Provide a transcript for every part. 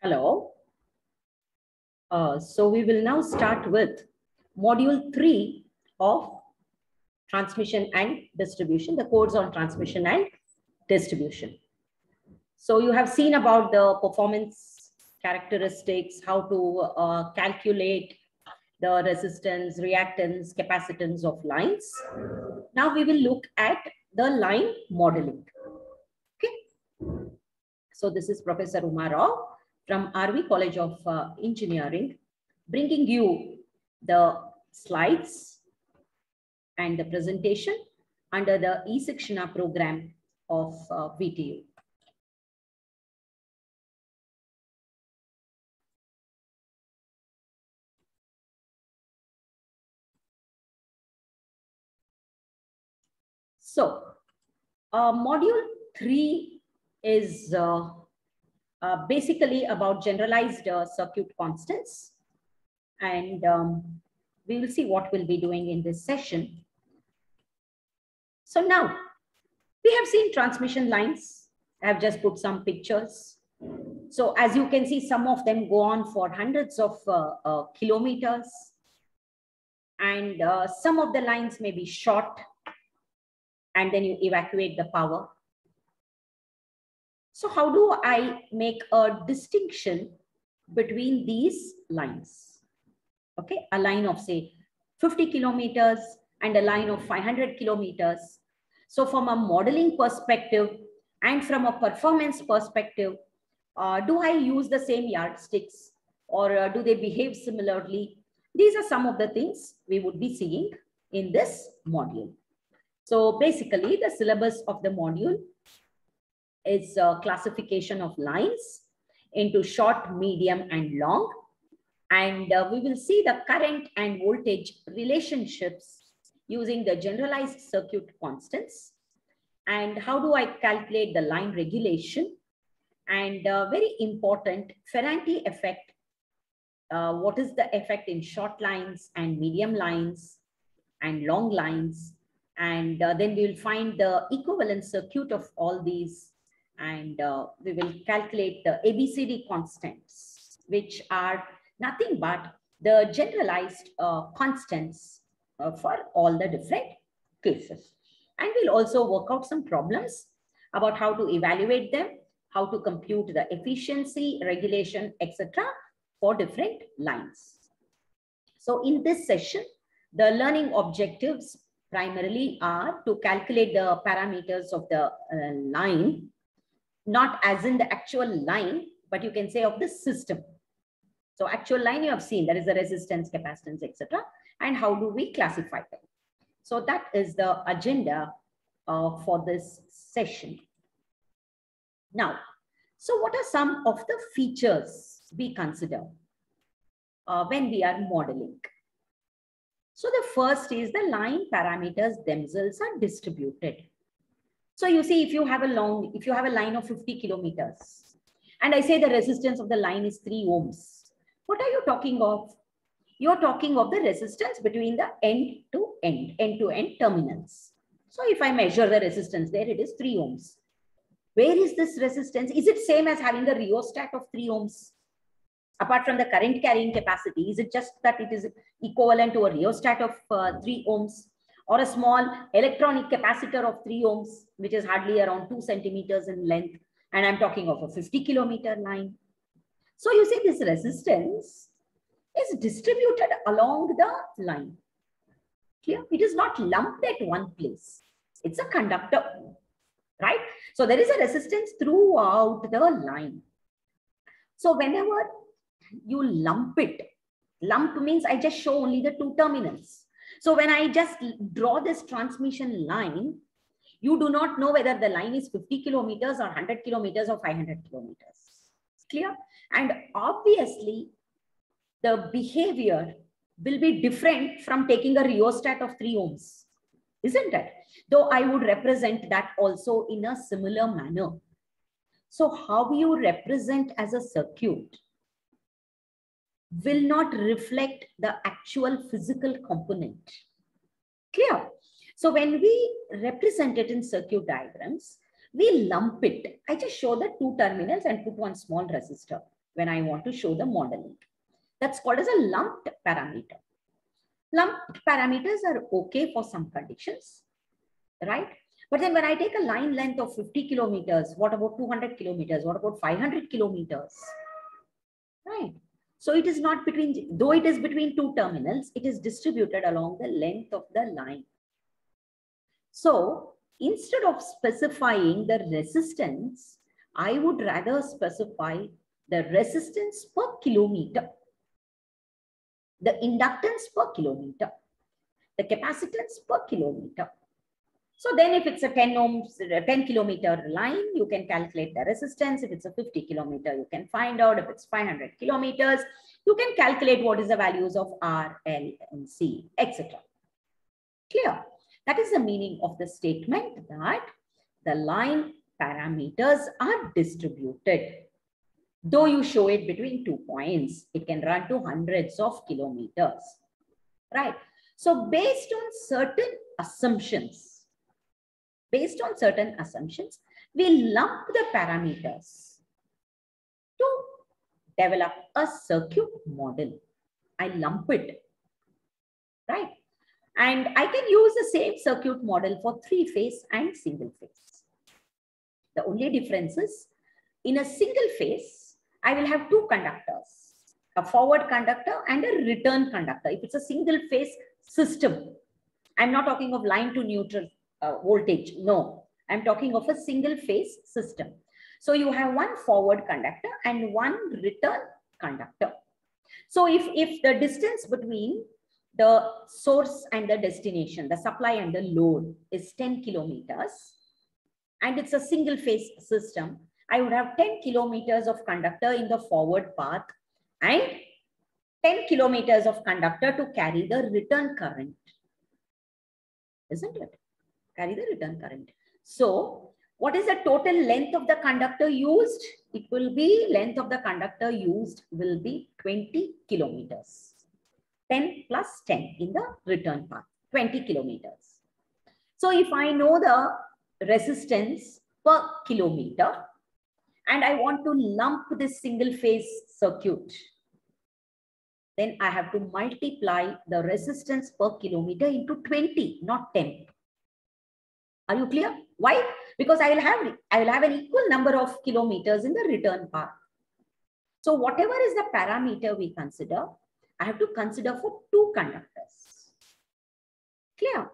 Hello. Uh, so we will now start with module three of transmission and distribution, the codes on transmission and distribution. So you have seen about the performance characteristics, how to uh, calculate the resistance, reactance, capacitance of lines. Now we will look at the line modeling. Okay. So this is Professor Uma Rao from RV College of uh, Engineering, bringing you the slides and the presentation under the e-Shikshana program of uh, VTU. So, uh, module three is uh, uh, basically about generalized uh, circuit constants. And um, we will see what we'll be doing in this session. So now, we have seen transmission lines. I have just put some pictures. So as you can see, some of them go on for hundreds of uh, uh, kilometers. And uh, some of the lines may be short and then you evacuate the power. So how do I make a distinction between these lines? Okay, a line of say 50 kilometers and a line of 500 kilometers. So from a modeling perspective and from a performance perspective, uh, do I use the same yardsticks or uh, do they behave similarly? These are some of the things we would be seeing in this module. So basically the syllabus of the module is classification of lines into short, medium and long. And uh, we will see the current and voltage relationships using the generalized circuit constants. And how do I calculate the line regulation? And uh, very important, Ferranti effect. Uh, what is the effect in short lines and medium lines and long lines? And uh, then we will find the equivalent circuit of all these and uh, we will calculate the ABCD constants, which are nothing but the generalized uh, constants uh, for all the different cases. And we'll also work out some problems about how to evaluate them, how to compute the efficiency, regulation, etc. for different lines. So in this session, the learning objectives primarily are to calculate the parameters of the uh, line not as in the actual line, but you can say of the system. So actual line you have seen, that is the resistance, capacitance, etc. And how do we classify them? So that is the agenda uh, for this session. Now, so what are some of the features we consider uh, when we are modeling? So the first is the line parameters themselves are distributed. So you see, if you have a long, if you have a line of 50 kilometers, and I say the resistance of the line is three ohms, what are you talking of? You're talking of the resistance between the end to end, end to end terminals. So if I measure the resistance there, it is three ohms. Where is this resistance? Is it same as having a rheostat of three ohms? Apart from the current carrying capacity, is it just that it is equivalent to a rheostat of uh, three ohms? Or a small electronic capacitor of 3 ohms, which is hardly around 2 centimeters in length. And I'm talking of a 50 kilometer line. So you see this resistance is distributed along the line. Clear? It is not lumped at one place. It's a conductor, right? So there is a resistance throughout the line. So whenever you lump it, lump means I just show only the two terminals. So when I just draw this transmission line, you do not know whether the line is 50 kilometers or 100 kilometers or 500 kilometers. Clear? And obviously, the behavior will be different from taking a rheostat of 3 ohms, isn't it? Though I would represent that also in a similar manner. So how you represent as a circuit will not reflect the actual physical component. Clear? So when we represent it in circuit diagrams, we lump it. I just show the two terminals and put one small resistor. when I want to show the modeling. That's called as a lumped parameter. Lumped parameters are okay for some conditions, right? But then when I take a line length of 50 kilometers, what about 200 kilometers? What about 500 kilometers? Right. So it is not between, though it is between two terminals, it is distributed along the length of the line. So instead of specifying the resistance, I would rather specify the resistance per kilometer, the inductance per kilometer, the capacitance per kilometer. So then if it's a 10 ohms, 10 kilometer line, you can calculate the resistance. If it's a 50 kilometer, you can find out if it's 500 kilometers, you can calculate what is the values of R, L, and C, etc. Clear? That is the meaning of the statement that the line parameters are distributed. Though you show it between two points, it can run to hundreds of kilometers, right? So based on certain assumptions, based on certain assumptions, we lump the parameters to develop a circuit model. I lump it, right? And I can use the same circuit model for three phase and single phase. The only difference is in a single phase, I will have two conductors, a forward conductor and a return conductor. If it's a single phase system, I'm not talking of line to neutral uh, voltage. No, I'm talking of a single phase system. So you have one forward conductor and one return conductor. So if, if the distance between the source and the destination, the supply and the load is 10 kilometers, and it's a single phase system, I would have 10 kilometers of conductor in the forward path and 10 kilometers of conductor to carry the return current. Isn't it? Carry the return current. So what is the total length of the conductor used? It will be length of the conductor used will be 20 kilometers. 10 plus 10 in the return path, 20 kilometers. So if I know the resistance per kilometer and I want to lump this single phase circuit, then I have to multiply the resistance per kilometer into 20, not 10. Are you clear? Why? Because I will have I will have an equal number of kilometers in the return path. So whatever is the parameter we consider, I have to consider for two conductors. Clear?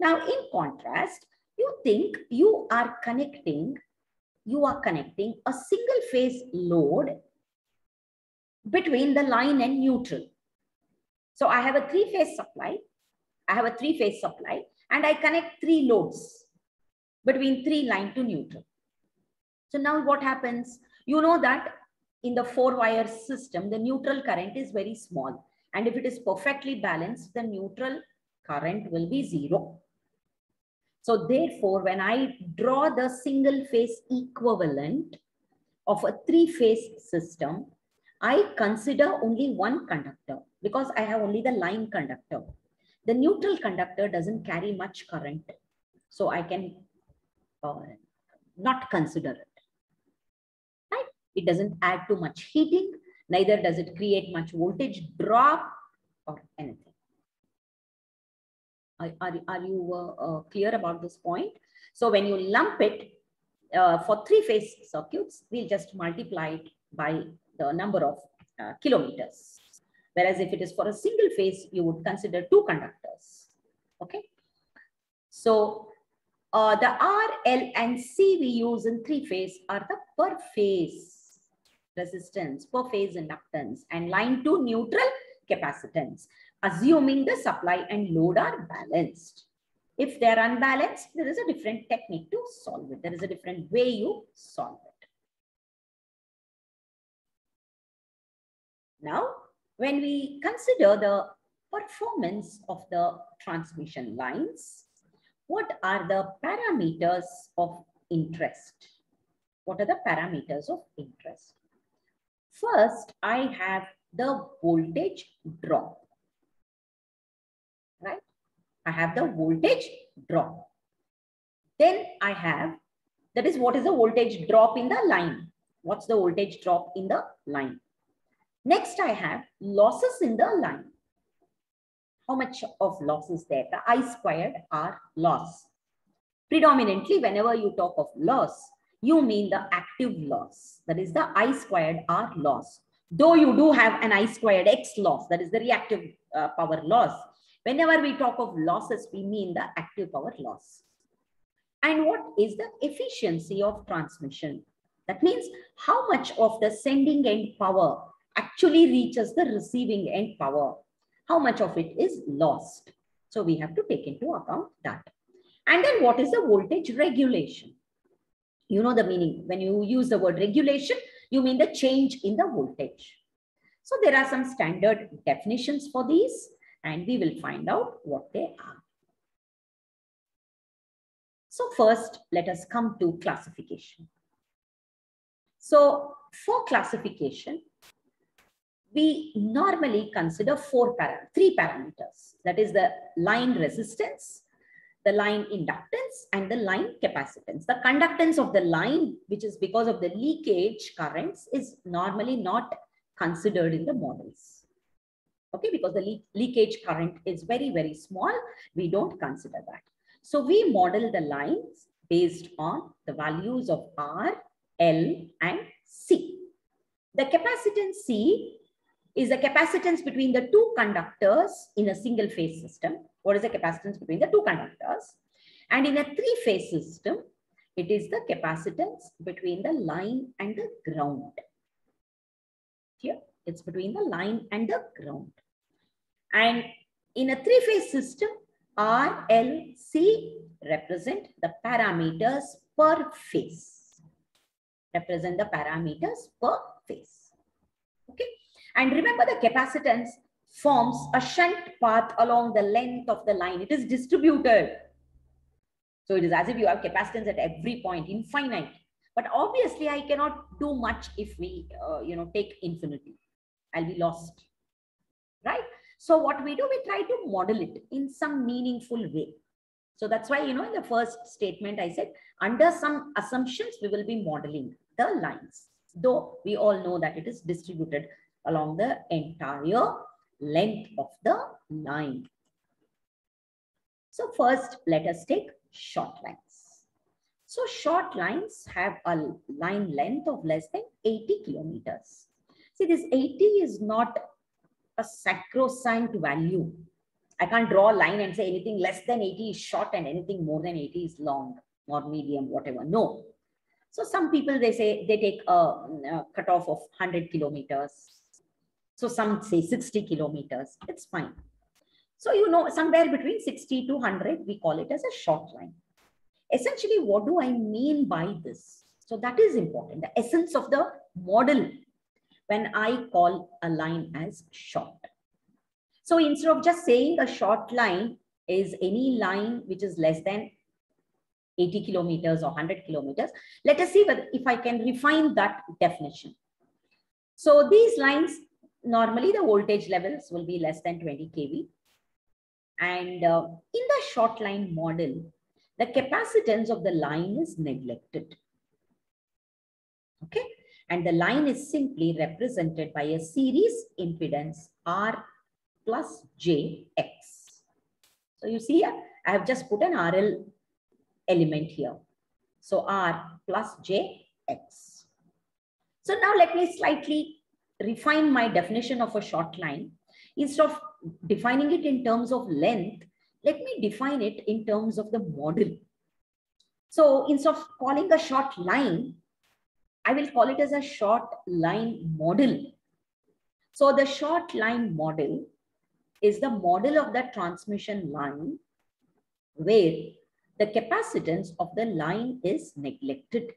Now, in contrast, you think you are connecting, you are connecting a single phase load between the line and neutral. So I have a three phase supply. I have a three phase supply and I connect three loads between three line to neutral. So now what happens? You know that in the four wire system, the neutral current is very small. And if it is perfectly balanced, the neutral current will be zero. So therefore, when I draw the single phase equivalent of a three phase system, I consider only one conductor because I have only the line conductor. The neutral conductor doesn't carry much current. So I can uh, not consider it. Right? It doesn't add too much heating, neither does it create much voltage drop or anything. Are, are, are you uh, uh, clear about this point? So when you lump it uh, for three-phase circuits, we'll just multiply it by the number of kilometers. Whereas if it is for a single phase, you would consider two conductors. Okay. So uh, the R, L, and C we use in three phase are the per phase resistance per phase inductance and line to neutral capacitance, assuming the supply and load are balanced. If they're unbalanced, there is a different technique to solve it. There is a different way you solve it. Now, when we consider the performance of the transmission lines, what are the parameters of interest? What are the parameters of interest? First, I have the voltage drop. Right? I have the voltage drop. Then I have, that is what is the voltage drop in the line? What's the voltage drop in the line? Next, I have losses in the line. How much of loss is there? The I squared R loss. Predominantly, whenever you talk of loss, you mean the active loss. That is the I squared R loss. Though you do have an I squared X loss, that is the reactive uh, power loss. Whenever we talk of losses, we mean the active power loss. And what is the efficiency of transmission? That means how much of the sending end power actually reaches the receiving end power. How much of it is lost? So we have to take into account that. And then what is the voltage regulation? You know the meaning. When you use the word regulation, you mean the change in the voltage. So there are some standard definitions for these and we will find out what they are. So first, let us come to classification. So for classification, we normally consider four param three parameters. That is the line resistance, the line inductance, and the line capacitance. The conductance of the line, which is because of the leakage currents, is normally not considered in the models. Okay, because the le leakage current is very, very small, we don't consider that. So we model the lines based on the values of R, L, and C. The capacitance C is the capacitance between the two conductors in a single phase system. What is the capacitance between the two conductors? And in a three phase system, it is the capacitance between the line and the ground. Here, it's between the line and the ground. And in a three phase system, R, L, C represent the parameters per phase. Represent the parameters per phase. And remember the capacitance forms a shunt path along the length of the line. It is distributed. So it is as if you have capacitance at every point, infinite. But obviously I cannot do much if we, uh, you know, take infinity. I'll be lost, right? So what we do, we try to model it in some meaningful way. So that's why, you know, in the first statement, I said, under some assumptions, we will be modeling the lines, though we all know that it is distributed along the entire length of the line. So first, let us take short lines. So short lines have a line length of less than 80 kilometers. See, this 80 is not a sacrosanct value. I can't draw a line and say anything less than 80 is short and anything more than 80 is long or medium, whatever. No. So some people, they say they take a, a cutoff of 100 kilometers, so some say 60 kilometers, it's fine. So, you know, somewhere between 60 to 100, we call it as a short line. Essentially, what do I mean by this? So that is important. The essence of the model when I call a line as short. So instead of just saying a short line is any line which is less than 80 kilometers or 100 kilometers, let us see if I can refine that definition. So these lines normally the voltage levels will be less than 20 kV. And uh, in the short line model, the capacitance of the line is neglected. Okay. And the line is simply represented by a series impedance R plus JX. So you see, I have just put an RL element here. So R plus JX. So now let me slightly refine my definition of a short line. Instead of defining it in terms of length, let me define it in terms of the model. So instead of calling a short line, I will call it as a short line model. So the short line model is the model of the transmission line where the capacitance of the line is neglected.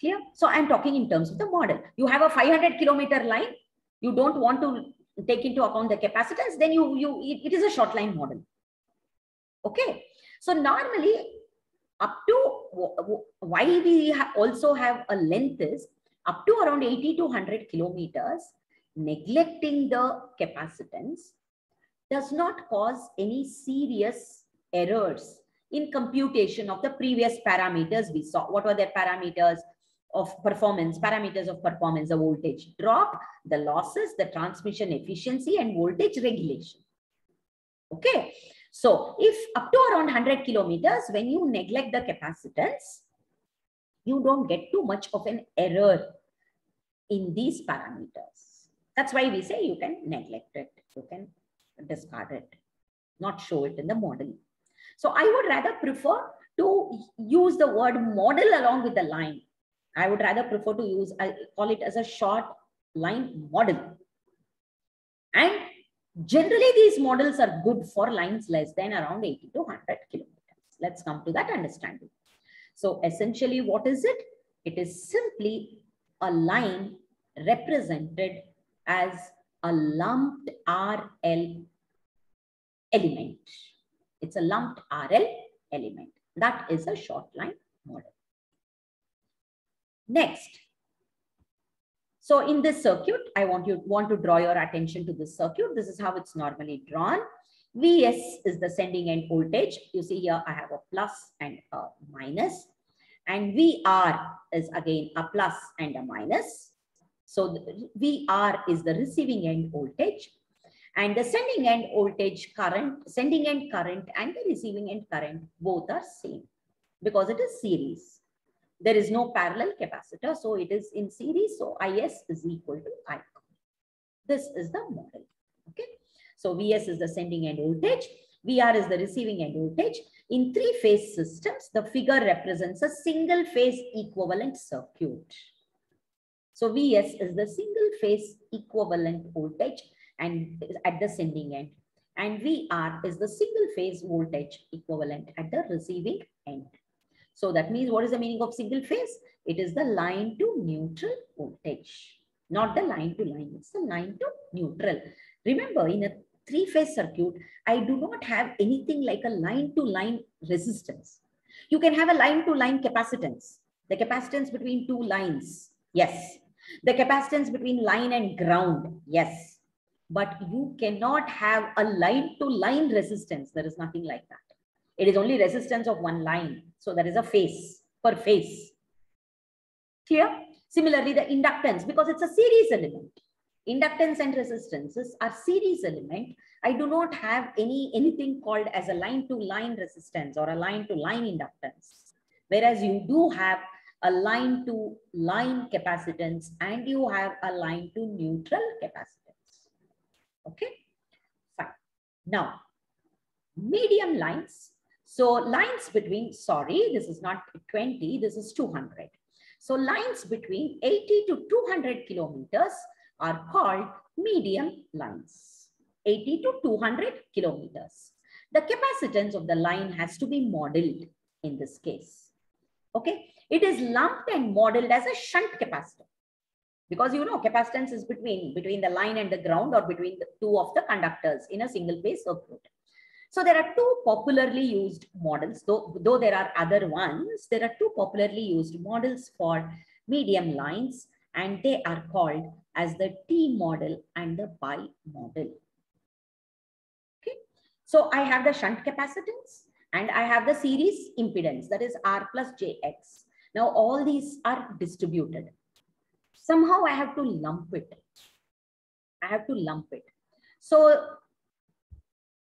Clear? So I'm talking in terms of the model. You have a 500 kilometer line. You don't want to take into account the capacitance. Then you, you it, it is a short line model. Okay. So normally up to why we ha also have a length is up to around 80 to 100 kilometers, neglecting the capacitance does not cause any serious errors in computation of the previous parameters we saw. What were their parameters? Of performance, parameters of performance, the voltage drop, the losses, the transmission efficiency, and voltage regulation. Okay. So if up to around 100 kilometers, when you neglect the capacitance, you don't get too much of an error in these parameters. That's why we say you can neglect it, you can discard it, not show it in the model. So I would rather prefer to use the word model along with the line. I would rather prefer to use, I call it as a short line model. And generally these models are good for lines less than around 80 to 100 kilometers. Let's come to that understanding. So essentially what is it? It is simply a line represented as a lumped RL element. It's a lumped RL element. That is a short line model. Next. So in this circuit, I want you want to draw your attention to this circuit. This is how it's normally drawn. Vs is the sending end voltage. You see here, I have a plus and a minus. And VR is again a plus and a minus. So VR is the receiving end voltage. And the sending end voltage current, sending end current and the receiving end current both are same because it is series. There is no parallel capacitor, so it is in series. So IS is equal to I. This is the model. Okay. So VS is the sending end voltage. VR is the receiving end voltage. In three-phase systems, the figure represents a single-phase equivalent circuit. So VS is the single-phase equivalent voltage and at the sending end. And VR is the single phase voltage equivalent at the receiving end. So that means what is the meaning of single phase? It is the line to neutral voltage, not the line to line. It's the line to neutral. Remember in a three phase circuit, I do not have anything like a line to line resistance. You can have a line to line capacitance, the capacitance between two lines. Yes. The capacitance between line and ground. Yes but you cannot have a line to line resistance. There is nothing like that. It is only resistance of one line. So there is a phase per phase. Clear? Similarly, the inductance, because it's a series element. Inductance and resistances are series element. I do not have any anything called as a line to line resistance or a line to line inductance. Whereas you do have a line to line capacitance and you have a line to neutral capacitance. Okay, fine. Now, medium lines. So lines between, sorry, this is not 20, this is 200. So lines between 80 to 200 kilometers are called medium lines. 80 to 200 kilometers. The capacitance of the line has to be modeled in this case. Okay, it is lumped and modeled as a shunt capacitor because you know capacitance is between between the line and the ground or between the two of the conductors in a single phase circuit. So there are two popularly used models, though, though there are other ones, there are two popularly used models for medium lines and they are called as the T model and the pi model. Okay, so I have the shunt capacitance and I have the series impedance that is R plus JX. Now all these are distributed somehow I have to lump it. I have to lump it. So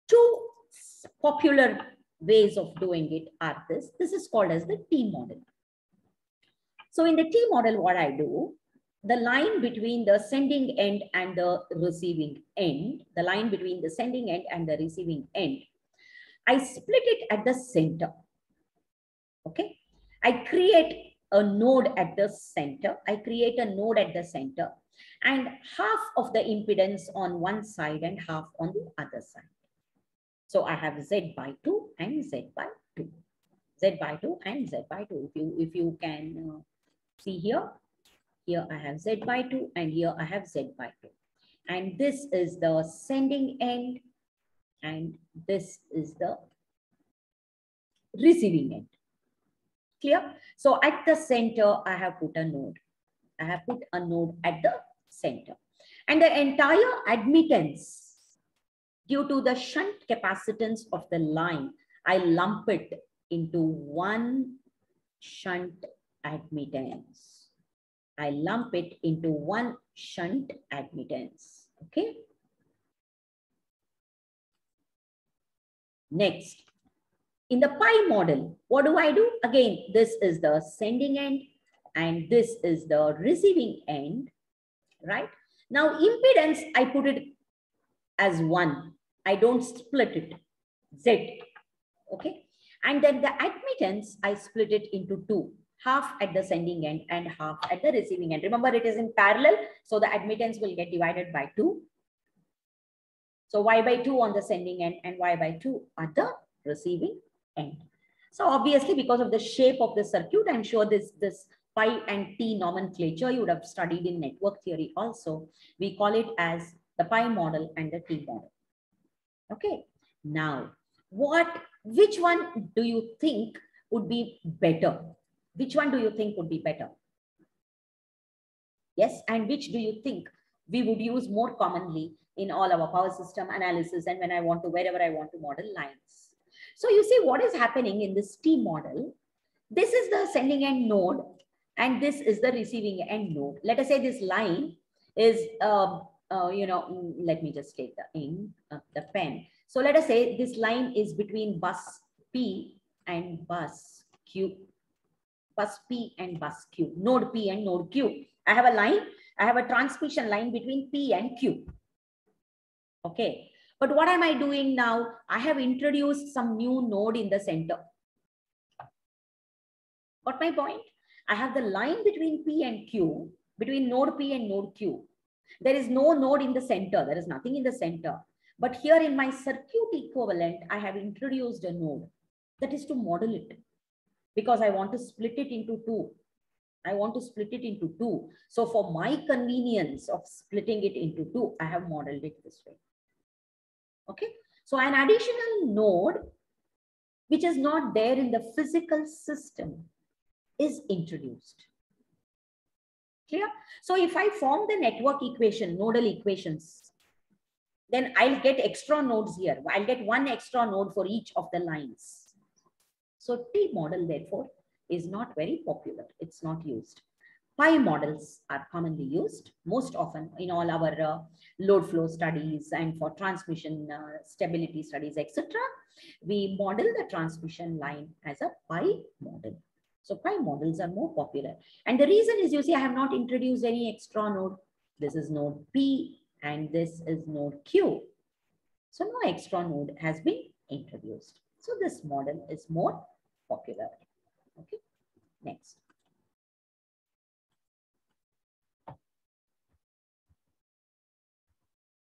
two popular ways of doing it are this. This is called as the T model. So in the T model, what I do, the line between the sending end and the receiving end, the line between the sending end and the receiving end, I split it at the center. Okay. I create a node at the center. I create a node at the center and half of the impedance on one side and half on the other side. So I have Z by 2 and Z by 2. Z by 2 and Z by 2. If you, if you can uh, see here, here I have Z by 2 and here I have Z by 2. And this is the sending end and this is the receiving end. Clear? So at the center, I have put a node. I have put a node at the center. And the entire admittance, due to the shunt capacitance of the line, I lump it into one shunt admittance. I lump it into one shunt admittance. Okay. Next, in the pi model, what do I do? Again, this is the sending end and this is the receiving end, right? Now impedance, I put it as one. I don't split it, Z, okay? And then the admittance, I split it into two, half at the sending end and half at the receiving end. Remember, it is in parallel, so the admittance will get divided by two. So y by 2 on the sending end and y by 2 at the receiving end. So obviously, because of the shape of the circuit, I'm sure this, this pi and t nomenclature you would have studied in network theory also. We call it as the pi model and the t model. Okay. Now, what, which one do you think would be better? Which one do you think would be better? Yes, and which do you think we would use more commonly in all our power system analysis and when I want to, wherever I want to model lines. So you see what is happening in this T model. This is the sending end node and this is the receiving end node. Let us say this line is, uh, uh, you know, mm, let me just take the ink, uh, the pen. So let us say this line is between bus P and bus Q, bus P and bus Q, node P and node Q. I have a line, I have a transmission line between P and Q. Okay. But what am I doing now? I have introduced some new node in the center. What my point? I have the line between P and Q, between node P and node Q. There is no node in the center. There is nothing in the center. But here in my circuit equivalent, I have introduced a node. That is to model it. Because I want to split it into two. I want to split it into two. So for my convenience of splitting it into two, I have modeled it this way. Okay. So an additional node, which is not there in the physical system, is introduced. Clear? So if I form the network equation, nodal equations, then I'll get extra nodes here. I'll get one extra node for each of the lines. So T model, therefore, is not very popular. It's not used. Pi models are commonly used most often in all our uh, load flow studies and for transmission uh, stability studies, etc. We model the transmission line as a pi model. So pi models are more popular. And the reason is you see, I have not introduced any extra node. This is node P and this is node Q. So no extra node has been introduced. So this model is more popular. Okay, next.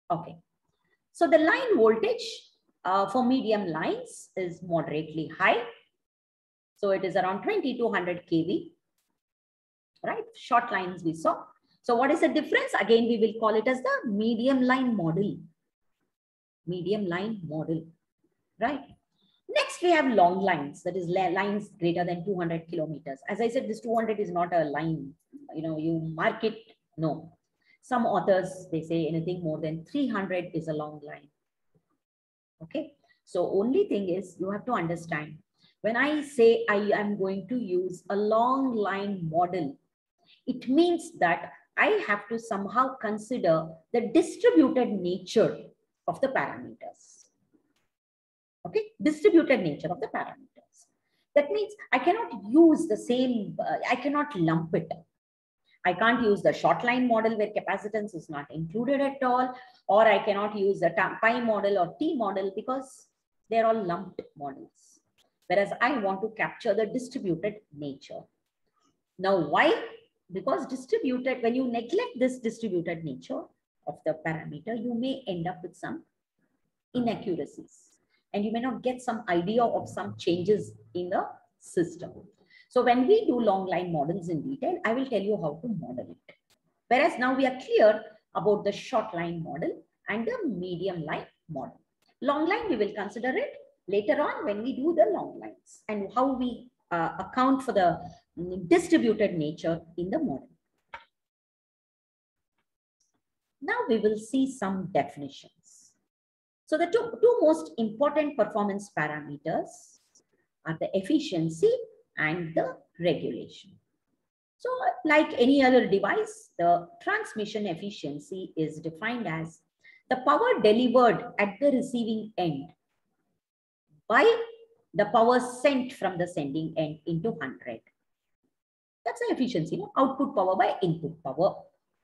Okay. So the line voltage uh, for medium lines is moderately high. So it is around 2200 kV, right? Short lines we saw. So what is the difference? Again, we will call it as the medium line model. Medium line model, right? Next, we have long lines, that is lines greater than 200 kilometers. As I said, this 200 is not a line, you know, you mark it, no. Some authors, they say anything more than 300 is a long line. Okay. So only thing is you have to understand when I say I am going to use a long line model, it means that I have to somehow consider the distributed nature of the parameters. Okay, distributed nature of the parameters. That means I cannot use the same, uh, I cannot lump it. I can't use the short line model where capacitance is not included at all, or I cannot use the pi model or T model because they're all lumped models. Whereas I want to capture the distributed nature. Now, why? Because distributed, when you neglect this distributed nature of the parameter, you may end up with some inaccuracies and you may not get some idea of some changes in the system. So when we do long line models in detail, I will tell you how to model it. Whereas now we are clear about the short line model and the medium line model. Long line, we will consider it later on when we do the long lines and how we uh, account for the distributed nature in the model. Now we will see some definitions. So the two, two most important performance parameters are the efficiency and the regulation. So like any other device, the transmission efficiency is defined as the power delivered at the receiving end by the power sent from the sending end into 100. That's the efficiency, no? output power by input power.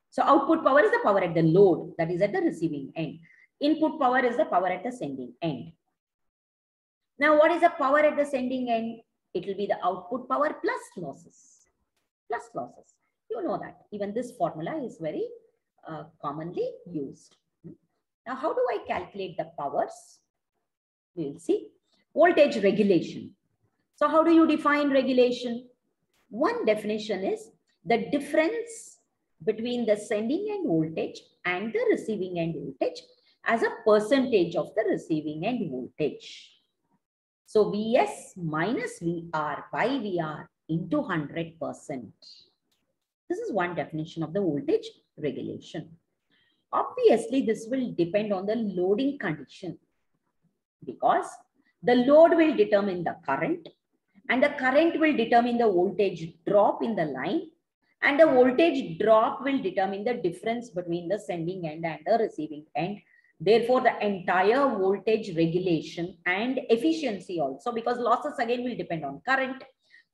So output power is the power at the load, that is at the receiving end. Input power is the power at the sending end. Now, what is the power at the sending end? It will be the output power plus losses plus losses. You know that even this formula is very uh, commonly used. Now, how do I calculate the powers? We will see. Voltage regulation. So how do you define regulation? One definition is the difference between the sending end voltage and the receiving end voltage as a percentage of the receiving end voltage. So Vs minus Vr by Vr into 100%. This is one definition of the voltage regulation. Obviously, this will depend on the loading condition because the load will determine the current and the current will determine the voltage drop in the line and the voltage drop will determine the difference between the sending end and the receiving end. Therefore, the entire voltage regulation and efficiency also because losses again will depend on current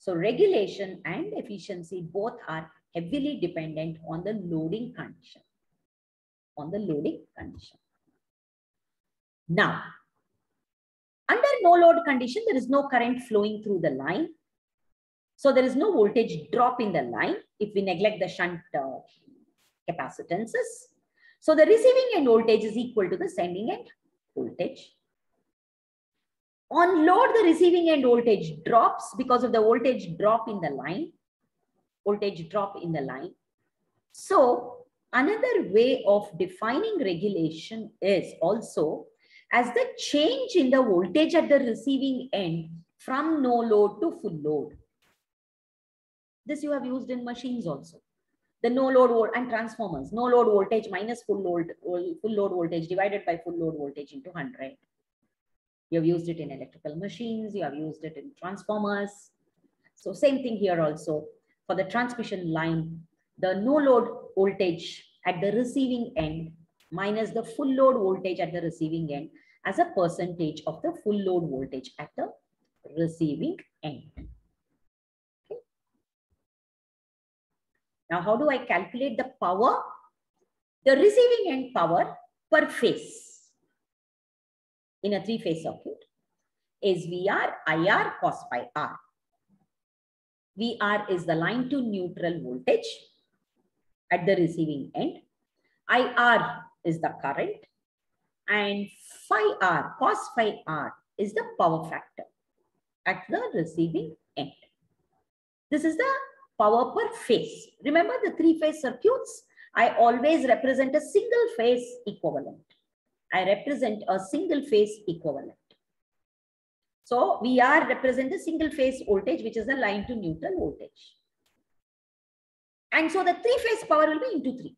so regulation and efficiency both are heavily dependent on the loading condition. On the loading condition. Now, under no load condition, there is no current flowing through the line. So there is no voltage drop in the line if we neglect the shunt uh, capacitances. So the receiving end voltage is equal to the sending end voltage. On load, the receiving end voltage drops because of the voltage drop in the line. Voltage drop in the line. So another way of defining regulation is also as the change in the voltage at the receiving end from no load to full load. This you have used in machines also. The no load and transformers, no load voltage minus full load, full load voltage divided by full load voltage into 100. You have used it in electrical machines. You have used it in transformers. So same thing here also. For the transmission line, the no load voltage at the receiving end minus the full load voltage at the receiving end as a percentage of the full load voltage at the receiving end. Okay. Now, how do I calculate the power? The receiving end power per phase in a three-phase circuit is VR, IR, cos phi R. VR is the line to neutral voltage at the receiving end. IR is the current and phi R, cos phi R is the power factor at the receiving end. This is the power per phase. Remember the three-phase circuits? I always represent a single phase equivalent. I represent a single phase equivalent. So we are represent the single phase voltage, which is the line to neutral voltage. And so the three phase power will be into three.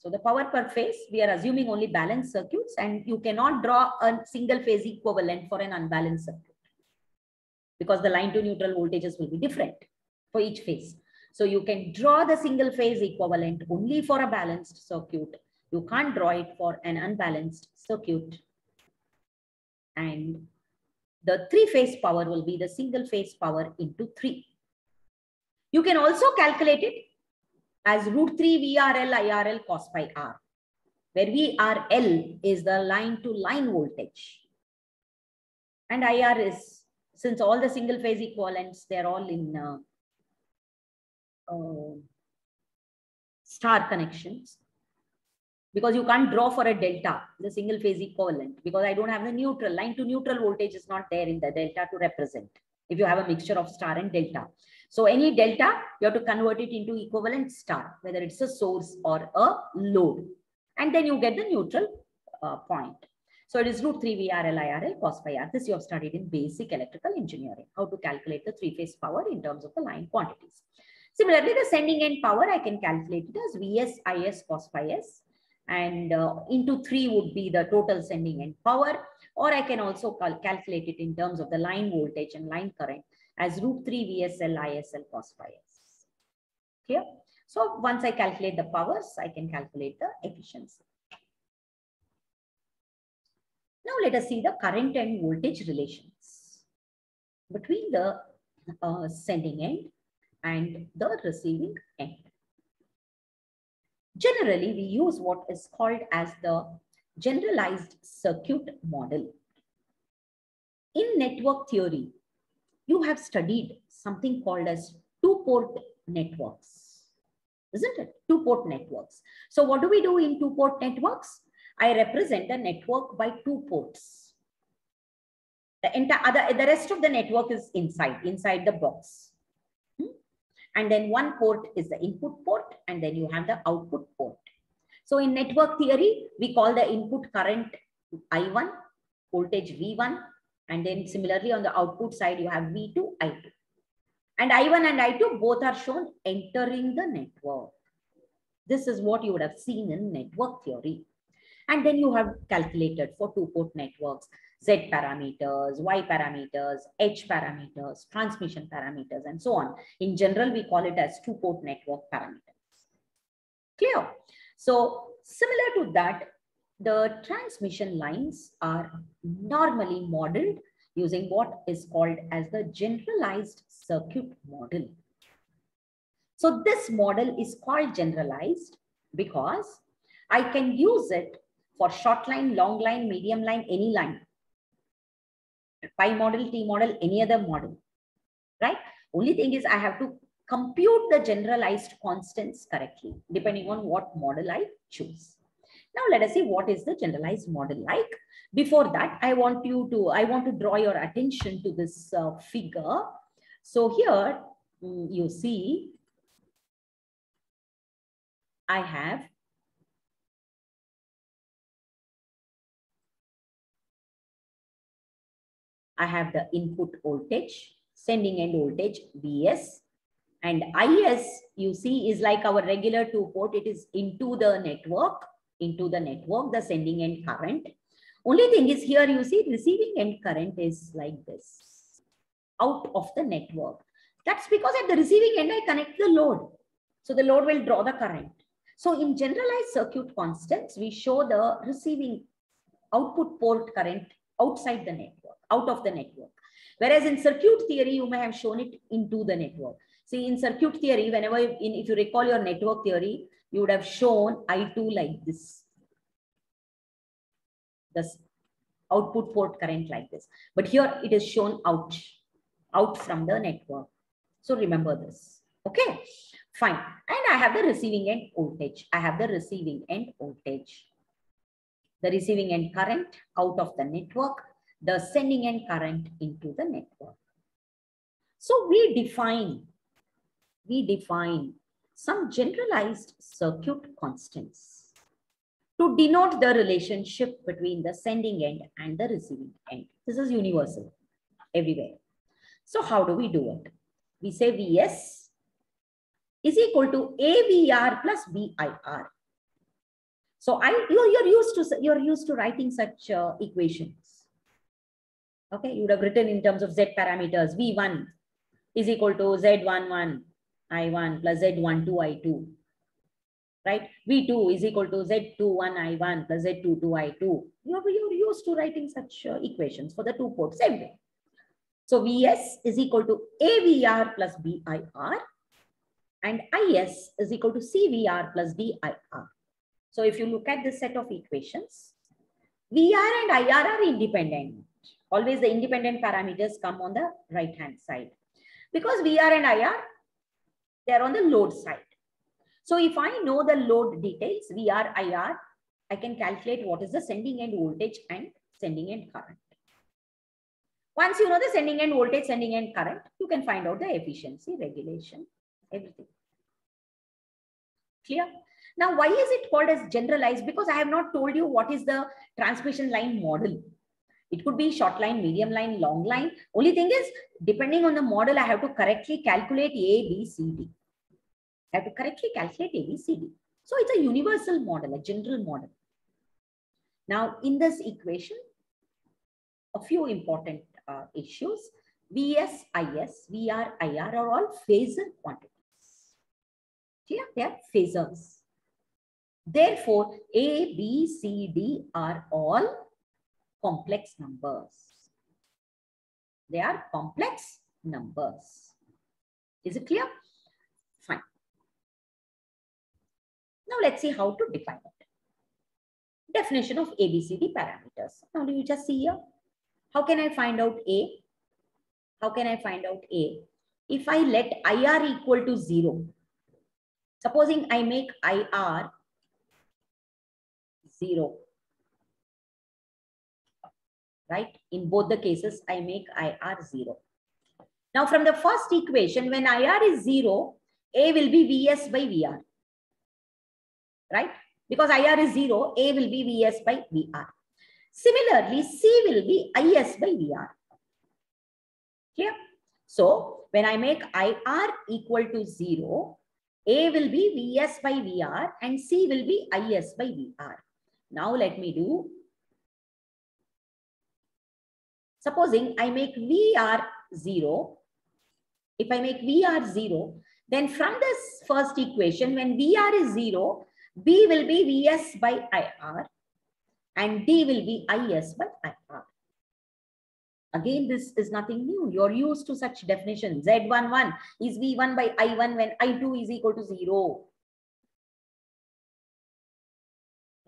So the power per phase, we are assuming only balanced circuits and you cannot draw a single phase equivalent for an unbalanced circuit because the line to neutral voltages will be different for each phase. So you can draw the single phase equivalent only for a balanced circuit you can't draw it for an unbalanced circuit. And the three-phase power will be the single-phase power into 3. You can also calculate it as root 3 VRL IRL cos phi R, where VRL is the line-to-line voltage. And IR is, since all the single-phase equivalents, they're all in uh, uh, star connections because you can't draw for a delta, the single phase equivalent, because I don't have the neutral. Line to neutral voltage is not there in the delta to represent if you have a mixture of star and delta. So any delta, you have to convert it into equivalent star, whether it's a source or a load. And then you get the neutral uh, point. So it is root 3 VRL IRL cos phi R. This you have studied in basic electrical engineering, how to calculate the three-phase power in terms of the line quantities. Similarly, the sending end power, I can calculate it as Vs Is cos phi S and uh, into 3 would be the total sending end power or I can also cal calculate it in terms of the line voltage and line current as root 3 VSL ISL cos phi s. Clear? So once I calculate the powers, I can calculate the efficiency. Now let us see the current and voltage relations between the uh, sending end and the receiving end. Generally, we use what is called as the generalized circuit model. In network theory, you have studied something called as two-port networks, isn't it? Two-port networks. So what do we do in two-port networks? I represent a network by two ports. The entire other, the rest of the network is inside, inside the box. And then one port is the input port, and then you have the output port. So in network theory, we call the input current I1, voltage V1, and then similarly on the output side, you have V2, I2. And I1 and I2 both are shown entering the network. This is what you would have seen in network theory. And then you have calculated for two port networks, Z parameters, Y parameters, H parameters, transmission parameters, and so on. In general, we call it as two port network parameters. Clear? So similar to that, the transmission lines are normally modeled using what is called as the generalized circuit model. So this model is called generalized because I can use it for short line, long line, medium line, any line. Pi model, T model, any other model, right? Only thing is I have to compute the generalized constants correctly, depending on what model I choose. Now let us see what is the generalized model like. Before that, I want you to, I want to draw your attention to this uh, figure. So here mm, you see, I have I have the input voltage, sending end voltage Vs and IS you see is like our regular two port. It is into the network, into the network, the sending end current. Only thing is here you see receiving end current is like this out of the network. That's because at the receiving end I connect the load. So the load will draw the current. So in generalized circuit constants, we show the receiving output port current outside the network, out of the network. Whereas in circuit theory, you may have shown it into the network. See, in circuit theory, whenever, in, if you recall your network theory, you would have shown I2 like this. This output port current like this. But here it is shown out, out from the network. So remember this. Okay, fine. And I have the receiving end voltage. I have the receiving end voltage the receiving end current out of the network, the sending end current into the network. So we define, we define some generalized circuit constants to denote the relationship between the sending end and the receiving end. This is universal everywhere. So how do we do it? We say Vs is equal to AVR plus BIR. So I you're, you're used to you're used to writing such uh, equations. Okay, you would have written in terms of z parameters. V1 is equal to Z11 I1 plus Z12 I2. Right? V2 is equal to Z21 I1 plus Z22 I2. You're, you're used to writing such uh, equations for the two ports. Same way. So Vs is equal to AVR plus BIR and Is is equal to CVR plus DIR. So if you look at this set of equations, VR and IR are independent. Always the independent parameters come on the right hand side. Because VR and IR, they're on the load side. So if I know the load details, VR, IR, I can calculate what is the sending end voltage and sending end current. Once you know the sending end voltage, sending end current, you can find out the efficiency, regulation, everything. Clear? Now, why is it called as generalized? Because I have not told you what is the transmission line model. It could be short line, medium line, long line. Only thing is, depending on the model, I have to correctly calculate A, B, C, D. I have to correctly calculate A, B, C, D. So it's a universal model, a general model. Now, in this equation, a few important uh, issues. Vs, Is, Vr, Ir are all phasor quantities. Clear? They are phasors. Therefore, A, B, C, D are all complex numbers. They are complex numbers. Is it clear? Fine. Now let's see how to define it. Definition of ABCD parameters. Now do you just see here? How can I find out A? How can I find out A? If I let IR equal to 0, supposing I make IR 0, right? In both the cases, I make IR 0. Now from the first equation, when IR is 0, A will be VS by VR, right? Because IR is 0, A will be VS by VR. Similarly, C will be IS by VR. Clear? So when I make IR equal to 0, A will be VS by VR and C will be IS by VR. Now let me do. Supposing I make VR 0. If I make VR 0, then from this first equation, when VR is 0, B will be Vs by IR and D will be IS by IR. Again, this is nothing new. You're used to such definitions. Z11 is V1 by I1 when I2 is equal to 0.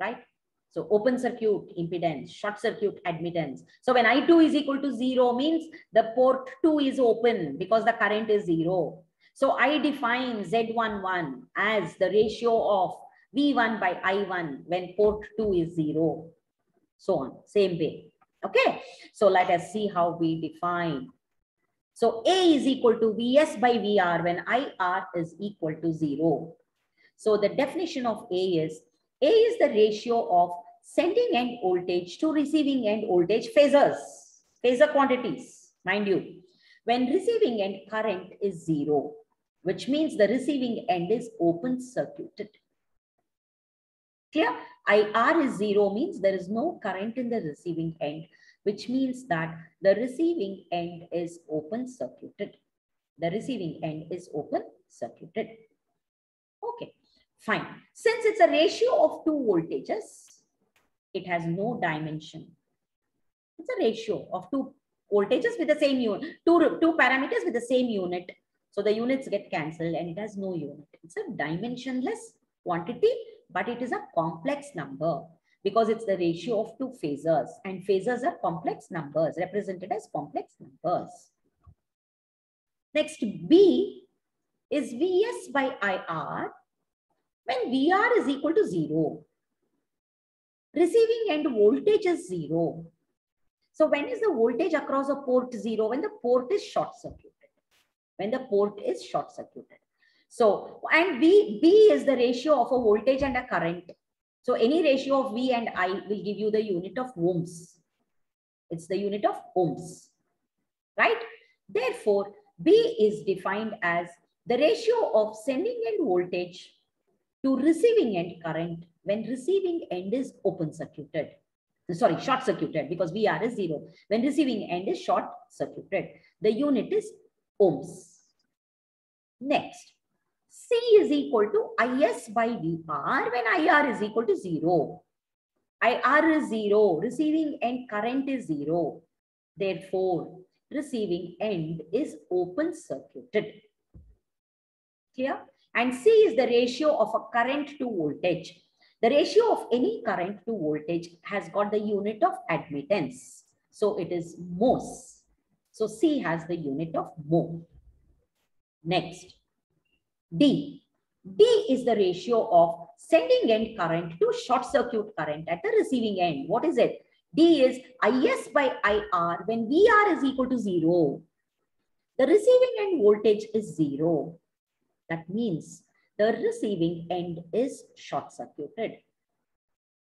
Right? So open circuit impedance, short circuit admittance. So when I2 is equal to 0 means the port 2 is open because the current is 0. So I define Z11 as the ratio of V1 by I1 when port 2 is 0. So on, same way. Okay, so let us see how we define. So A is equal to Vs by Vr when IR is equal to 0. So the definition of A is a is the ratio of sending end voltage to receiving end voltage phasors, phasor quantities, mind you. When receiving end current is zero, which means the receiving end is open circuited. Clear? IR is zero means there is no current in the receiving end, which means that the receiving end is open circuited. The receiving end is open circuited. Okay. Fine. Since it's a ratio of two voltages, it has no dimension. It's a ratio of two voltages with the same unit, two, two parameters with the same unit. So the units get cancelled and it has no unit. It's a dimensionless quantity, but it is a complex number because it's the ratio of two phasors and phasors are complex numbers represented as complex numbers. Next, B is Vs by IR when VR is equal to 0. Receiving end voltage is 0. So when is the voltage across a port 0? When the port is short circuited. When the port is short circuited. So, and B is the ratio of a voltage and a current. So any ratio of V and I will give you the unit of ohms. It's the unit of ohms, right? Therefore, B is defined as the ratio of sending end voltage to receiving end current when receiving end is open circuited. Sorry, short circuited because VR is zero. When receiving end is short circuited, the unit is ohms. Next, C is equal to IS by VR when IR is equal to zero. IR is zero, receiving end current is zero. Therefore, receiving end is open circuited. Clear? And C is the ratio of a current to voltage. The ratio of any current to voltage has got the unit of admittance. So it is mhos. So C has the unit of mho. Next, D. D is the ratio of sending end current to short circuit current at the receiving end. What is it? D is IS by IR when VR is equal to 0. The receiving end voltage is 0. That means the receiving end is short circuited.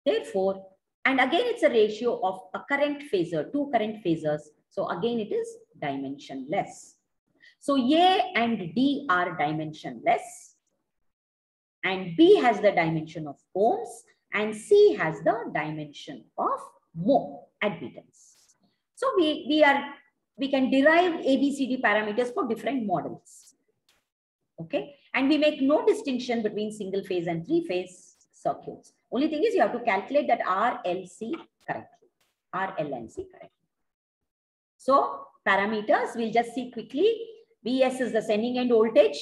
Therefore, and again, it's a ratio of a current phasor, two current phasors. So again, it is dimensionless. So A and D are dimensionless. And B has the dimension of ohms and C has the dimension of mho admittance. So we, we are we can derive ABCD parameters for different models. Okay. And we make no distinction between single phase and three phase circuits. Only thing is you have to calculate that RLC correctly. RLNC correctly. So parameters, we'll just see quickly. Vs is the sending end voltage.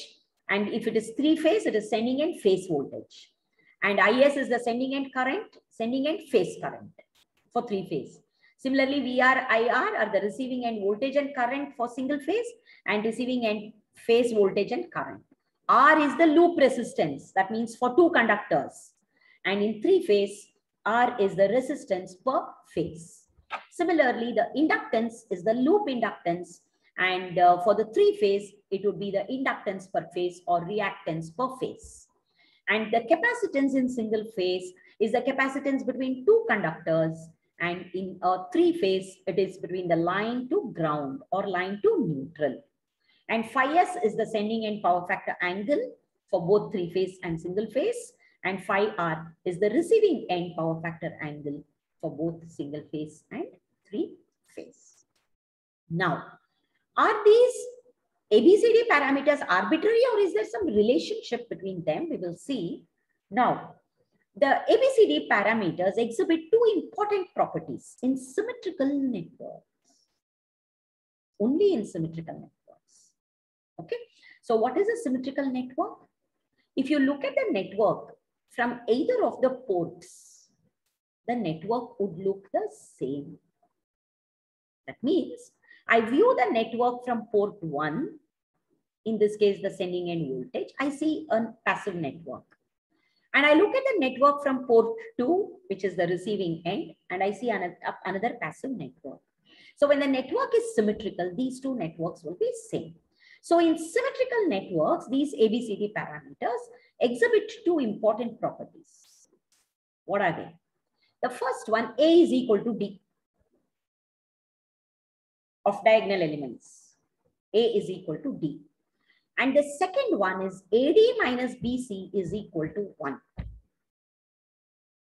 And if it is three phase, it is sending end phase voltage. And Is is the sending end current, sending end phase current for three phase. Similarly, VR, IR are the receiving end voltage and current for single phase and receiving end phase voltage and current. R is the loop resistance. That means for two conductors. And in three phase, R is the resistance per phase. Similarly, the inductance is the loop inductance. And uh, for the three phase, it would be the inductance per phase or reactance per phase. And the capacitance in single phase is the capacitance between two conductors. And in a three phase, it is between the line to ground or line to neutral. And phi s is the sending end power factor angle for both three phase and single phase. And phi r is the receiving end power factor angle for both single phase and three phase. Now, are these ABCD parameters arbitrary or is there some relationship between them? We will see. Now, the ABCD parameters exhibit two important properties in symmetrical networks. Only in symmetrical networks. Okay. So what is a symmetrical network? If you look at the network from either of the ports, the network would look the same. That means I view the network from port 1 in this case, the sending end voltage, I see a passive network. And I look at the network from port 2, which is the receiving end, and I see another, another passive network. So when the network is symmetrical, these two networks will be same. So in symmetrical networks, these ABCD parameters exhibit two important properties. What are they? The first one, A is equal to D of diagonal elements. A is equal to D. And the second one is AD minus BC is equal to 1.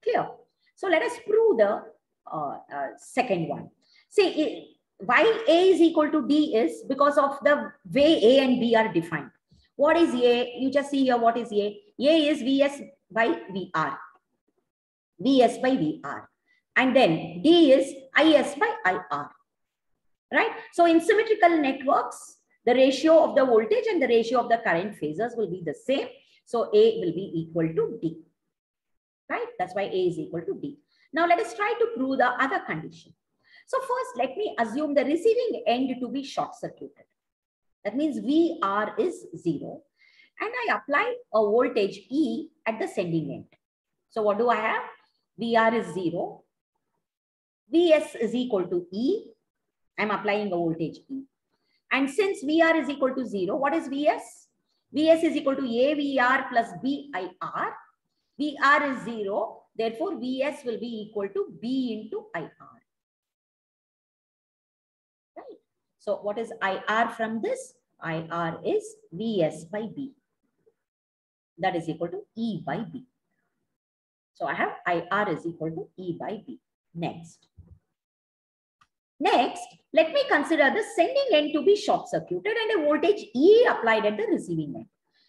Clear? So let us prove the uh, uh, second one. See, why A is equal to D is because of the way A and B are defined. What is A? You just see here what is A. A is Vs by VR. Vs by VR. And then D is Is by IR. Right? So in symmetrical networks, the ratio of the voltage and the ratio of the current phases will be the same. So A will be equal to D. Right? That's why A is equal to D. Now let us try to prove the other condition. So first, let me assume the receiving end to be short circuited. That means VR is zero. And I apply a voltage E at the sending end. So what do I have? VR is zero. Vs is equal to E. I'm applying a voltage E. And since VR is equal to 0, what is Vs? Vs is equal to AVR plus BIR. VR is 0. Therefore, Vs will be equal to B into IR. So what is IR from this? IR is Vs by B. That is equal to E by B. So I have IR is equal to E by B. Next. Next, let me consider the sending end to be short circuited and a voltage E applied at the receiving end.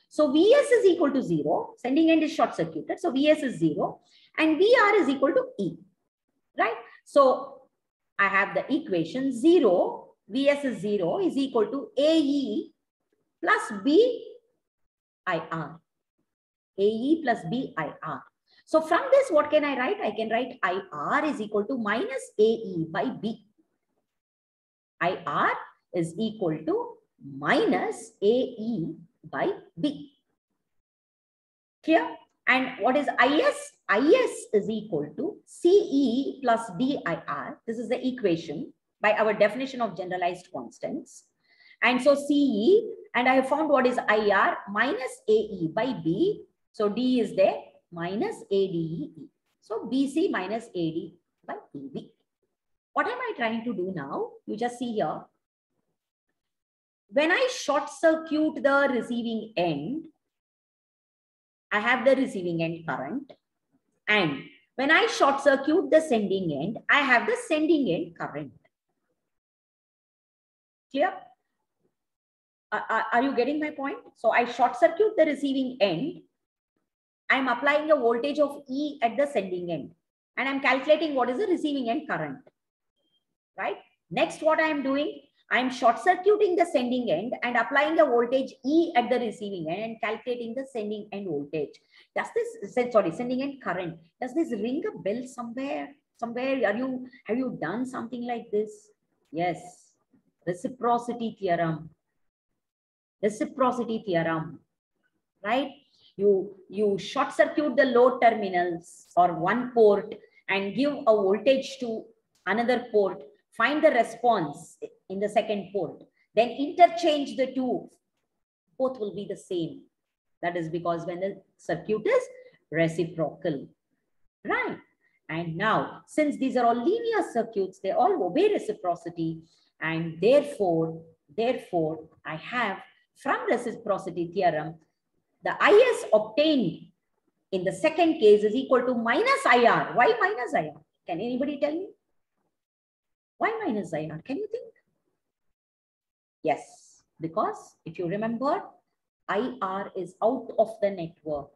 So Vs is equal to 0. Sending end is short circuited. So Vs is 0 and VR is equal to E. Right? So I have the equation 0. Vs is 0 is equal to AE plus BIR. AE plus BIR. So from this, what can I write? I can write IR is equal to minus AE by B. IR is equal to minus AE by B. Clear? And what is IS? IS is equal to CE plus DIR. This is the equation by our definition of generalized constants. And so CE, and I have found what is IR minus AE by B. So D is there minus ADE. So BC minus AD by EB. What am I trying to do now? You just see here. When I short circuit the receiving end, I have the receiving end current. And when I short circuit the sending end, I have the sending end current. Clear? Uh, are you getting my point? So I short circuit the receiving end. I'm applying a voltage of E at the sending end. And I'm calculating what is the receiving end current. Right? Next, what I am doing, I'm short circuiting the sending end and applying a voltage E at the receiving end and calculating the sending end voltage. Does this, sorry, sending end current, does this ring a bell somewhere? Somewhere, are you, have you done something like this? Yes, reciprocity theorem. Reciprocity theorem, right? You, you short circuit the load terminals or one port and give a voltage to another port, find the response in the second port, then interchange the two, both will be the same. That is because when the circuit is reciprocal, right? And now, since these are all linear circuits, they all obey reciprocity. And therefore, therefore, I have from reciprocity theorem, the IS obtained in the second case is equal to minus IR. Why minus IR? Can anybody tell me? Why minus IR? Can you think? Yes, because if you remember, IR is out of the network.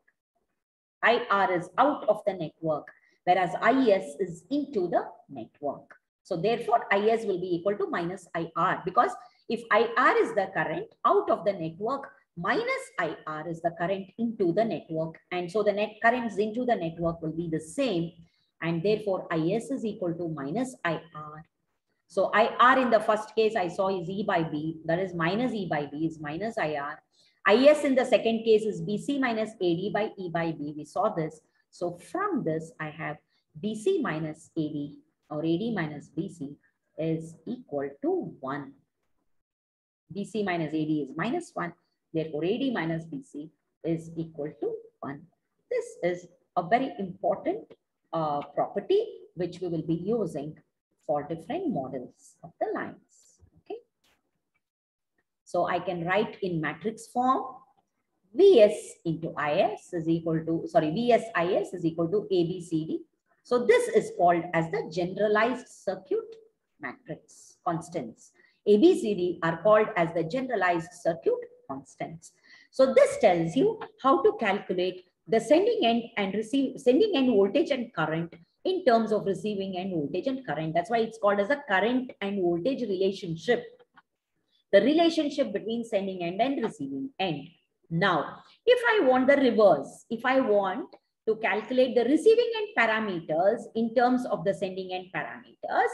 IR is out of the network, whereas IS is into the network. So therefore, IS will be equal to minus IR because if IR is the current out of the network, minus IR is the current into the network. And so the net currents into the network will be the same. And therefore, IS is equal to minus IR. So IR in the first case I saw is E by B. That is minus E by B is minus IR. IS in the second case is BC minus AD by E by B. We saw this. So from this, I have BC minus AD or AD minus BC is equal to 1. BC minus AD is minus 1. Therefore, AD minus BC is equal to 1. This is a very important uh, property which we will be using for different models of the lines. Okay. So I can write in matrix form Vs into Is is equal to, sorry, Vs Is is equal to ABCD. So this is called as the generalized circuit matrix constants. ABCD are called as the generalized circuit constants. So this tells you how to calculate the sending end and receive sending end voltage and current in terms of receiving end voltage and current. That's why it's called as a current and voltage relationship. The relationship between sending end and receiving end. Now, if I want the reverse, if I want to calculate the receiving end parameters in terms of the sending end parameters,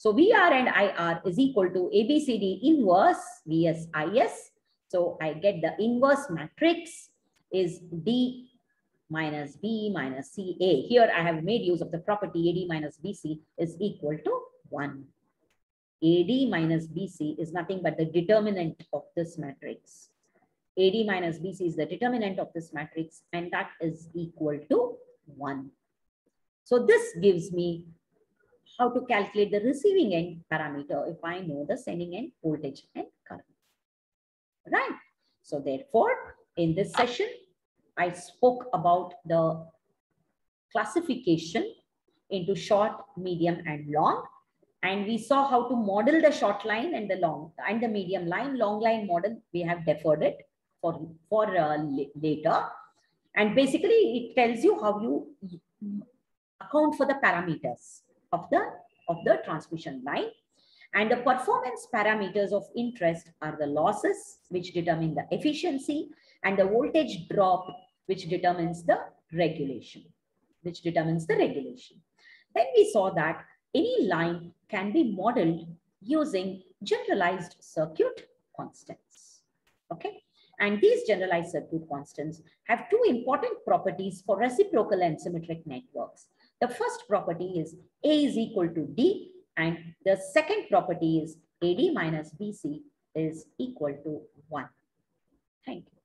so VR and IR is equal to ABCD inverse VSIS. So I get the inverse matrix is D minus B minus CA. Here I have made use of the property AD minus BC is equal to 1. AD minus BC is nothing but the determinant of this matrix. AD minus BC is the determinant of this matrix and that is equal to 1. So this gives me how to calculate the receiving end parameter if I know the sending end voltage and current. Right. So therefore, in this session, I spoke about the classification into short, medium, and long. And we saw how to model the short line and the long and the medium line. Long line model, we have deferred it for, for uh, later. And basically, it tells you how you account for the parameters of the, of the transmission line. And the performance parameters of interest are the losses, which determine the efficiency, and the voltage drop, which determines the regulation, which determines the regulation. Then we saw that any line can be modeled using generalized circuit constants. Okay. And these generalized circuit constants have two important properties for reciprocal and symmetric networks. The first property is A is equal to D and the second property is AD minus BC is equal to 1. Thank you.